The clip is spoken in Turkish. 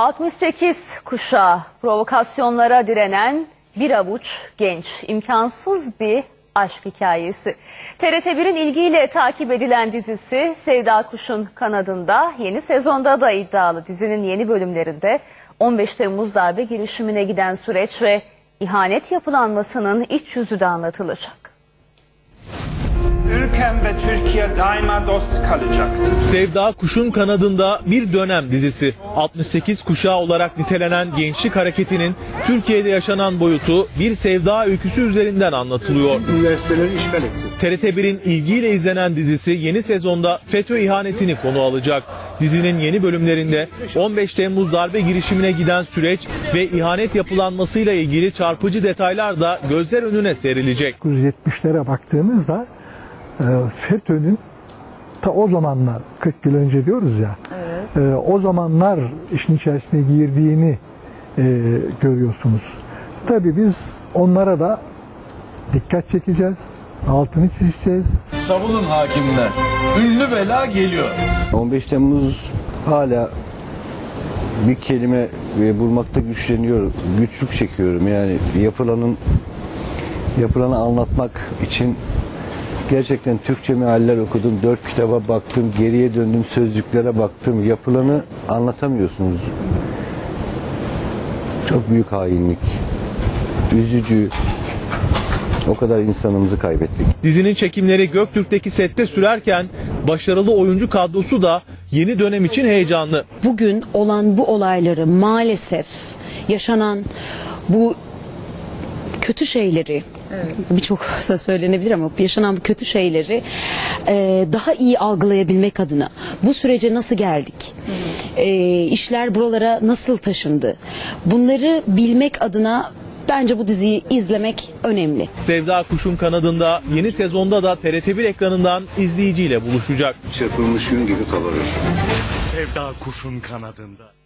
68 kuşağı provokasyonlara direnen bir avuç genç imkansız bir aşk hikayesi. TRT1'in ilgiyle takip edilen dizisi Sevda Kuş'un kanadında yeni sezonda da iddialı dizinin yeni bölümlerinde 15 Temmuz darbe girişimine giden süreç ve ihanet yapılanmasının iç yüzü de anlatılacak. Ülkem ve Türkiye daima dost kalacaktır. Sevda Kuş'un kanadında bir dönem dizisi. 68 kuşağı olarak nitelenen gençlik hareketinin Türkiye'de yaşanan boyutu bir sevda öyküsü üzerinden anlatılıyor. üniversiteleri işgal etti. TRT1'in ilgiyle izlenen dizisi yeni sezonda FETÖ ihanetini konu alacak. Dizinin yeni bölümlerinde 15 Temmuz darbe girişimine giden süreç ve ihanet yapılanmasıyla ilgili çarpıcı detaylar da gözler önüne serilecek. 1970'lere baktığımızda FETÖ'nün ta o zamanlar 40 yıl önce diyoruz ya e, o zamanlar işin içerisine girdiğini e, görüyorsunuz. Tabii biz onlara da dikkat çekeceğiz, altını çizeceğiz. Savunun hakimler. Ünlü bela geliyor. 15 Temmuz hala bir kelime e, bulmakta güçleniyor, güçlük çekiyorum. Yani yapılanın yapılanı anlatmak için gerçekten Türkçe mealler okudum, dört kitaba baktım, geriye döndüm, sözlüklere baktım. Yapılanı anlatamıyorsunuz. Çok büyük hainlik. Üzücü. O kadar insanımızı kaybettik. Dizinin çekimleri Göktürk'teki sette sürerken başarılı oyuncu kadrosu da yeni dönem için heyecanlı. bugün olan bu olayları maalesef yaşanan bu kötü şeyleri birçok söz söylenebilir ama yaşanan bu kötü şeyleri e, daha iyi algılayabilmek adına bu sürece nasıl geldik? E, işler buralara nasıl taşındı? Bunları bilmek adına bence bu diziyi izlemek önemli. Sevda Kuş'un kanadında yeni sezonda da TRT1 ekranından izleyiciyle buluşacak. Çırpılmış yün gibi kabarır. Sevda kuşun kanadında.